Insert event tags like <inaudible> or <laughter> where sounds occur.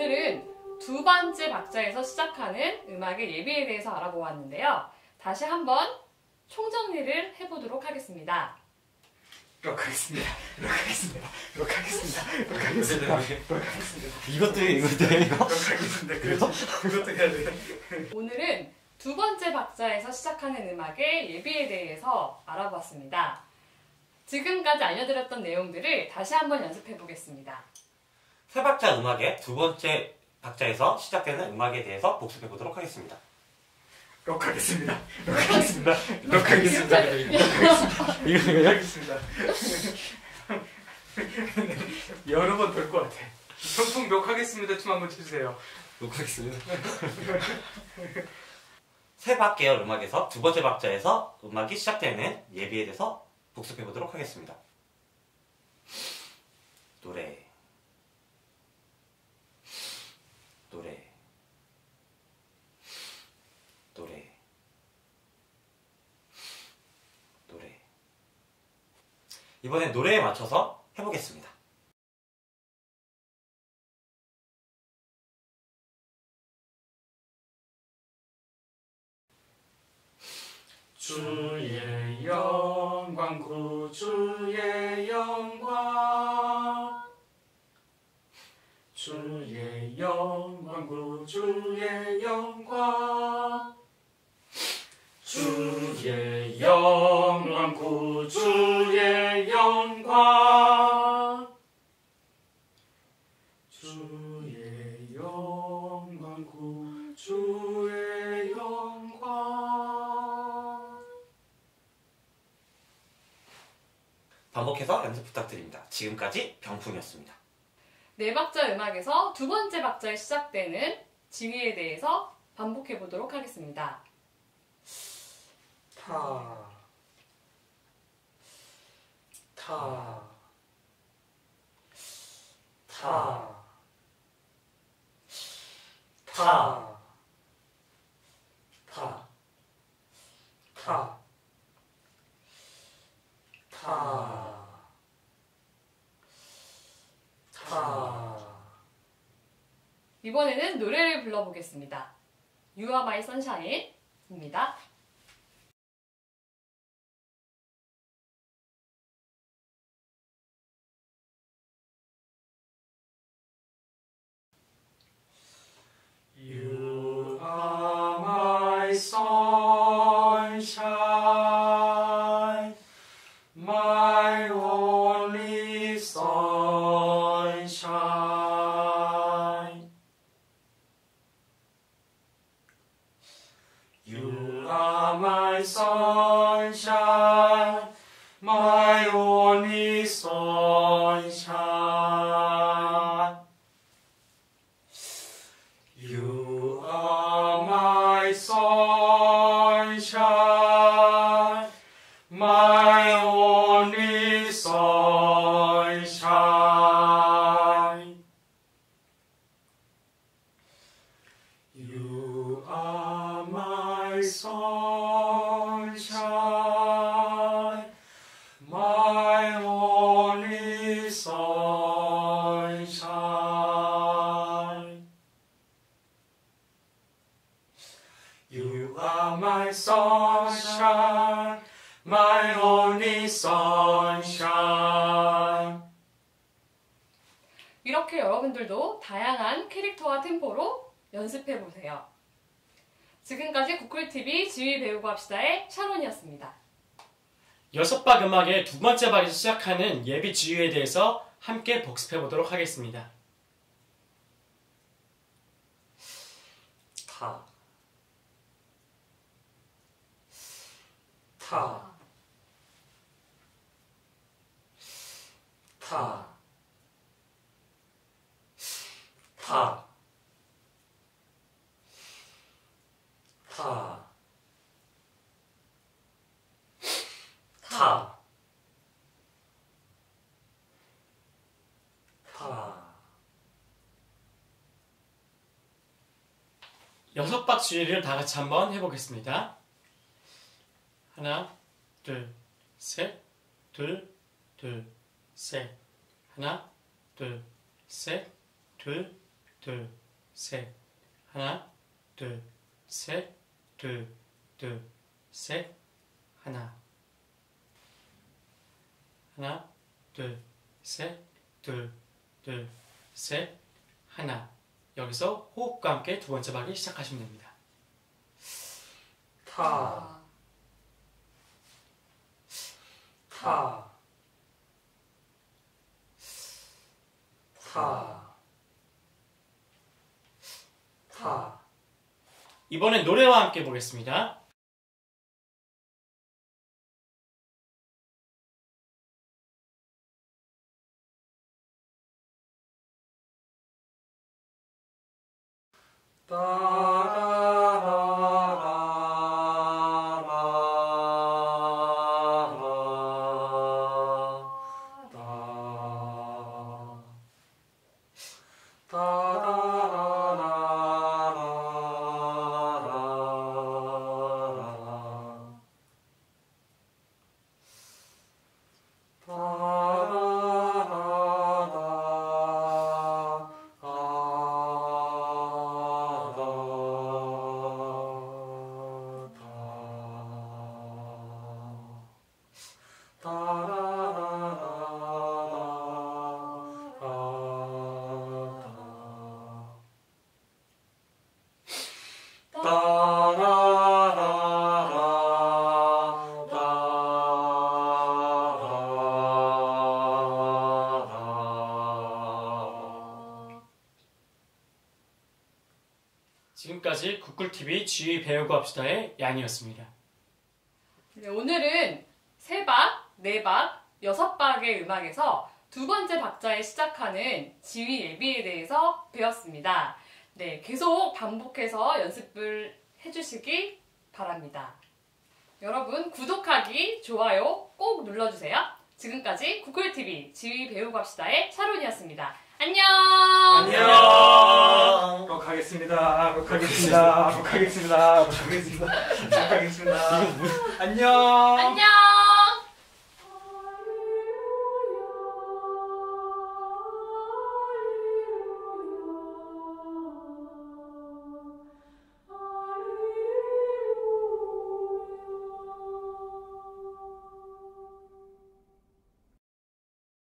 오늘은 두 번째 박자에서 시작하는 음악의 예비에 대해서 알아보았는데요. 다시 한번 총정리를 해보도록 하겠습니다. 이렇게 하겠습니다. 이렇게 하겠습니다. 이렇게 하겠습니다. 이렇게 하겠습니다. 이렇게 하겠습니다. 이것도 해, 이것도 해, 이거? 이렇게 하겠습니다. 그렇지. 그것도 해야 돼. 오늘은 두 번째 박자에서 시작하는 음악의 예비에 대해서 알아보았습니다. 지금까지 알려드렸던 내용들을 다시 한번 연습해 보겠습니다. 세 박자 음악의 두 번째 박자에서 시작되는 음악에 대해서 복습해 보도록 하겠습니다. 이렇게 하겠습니다. 이렇게 하겠습니다. 이렇게 하겠습니다. 이거, 이렇게 하겠습니다. 여러 번 될 것 같아. 성풍 녹하겠습니다. 춤 한번 쳐주세요. 녹화하겠습니다. <laughs> 세 박계열 음악에서 두 번째 박자에서 음악이 시작되는 예비에 대해서 복습해 보도록 하겠습니다. 노래 노래 노래 이번엔 노래에 맞춰서 해보겠습니다. 주의 영광 구주의 영광 주의 영광 구주의 영광 주의 영광 구주의 반복해서 연습 부탁드립니다. 지금까지 병풍이었습니다. 네 박자 음악에서 두 번째 박자에 시작되는 지휘에 대해서 반복해 보도록 하겠습니다. 타, 타, 타, 타, 타, 타, 타, 타. 이번에는 노래를 불러보겠습니다. You are my sunshine 입니다. My sunshine, my only sunshine. You my sunshine, my only sunshine. 이렇게 여러분들도 다양한 캐릭터와 템포로 연습해 보세요. 지금까지 구쿨TV 지휘 배우고 합시다의 샤론이었습니다. 여섯 박 음악의 두 번째 박에서 시작하는 예비 지휘에 대해서 함께 복습해 보도록 하겠습니다. 타, 타, 타, 타, 타, 타, 타. 여섯 박 지휘를 다 같이 한번 해보겠습니다. 하나, 둘, 셋, 둘, 둘, 셋. 하나, 둘, 셋, 둘, 둘, 셋. 하나, 둘, 셋, 둘, 둘, 셋. 하나. 하나, 둘, 셋, 둘, 둘, 셋. 하나. 여기서 호흡과 함께 두 번째 박을 시작하시면 됩니다. 타, 타, 타, 타. 이번엔 노래와 함께 보겠습니다. 다. 지금까지 구글TV GA 배우고 합시다의 양이었습니다. 네, 오늘은 세 박, 네 박, 여섯 박의 음악에서 두 번째 박자에 시작하는 지휘 예비에 대해서 배웠습니다. 네, 계속 반복해서 연습을 해주시기 바랍니다. 여러분, 구독하기, 좋아요 꼭 눌러주세요. 지금까지 구글TV 지휘 배우고 합시다의 샤론이었습니다. 안녕! 안녕. 녹하겠습니다. 녹하겠습니다. 녹하겠습니다. 녹하겠습니다. 녹하겠습니다. 안녕. 안녕!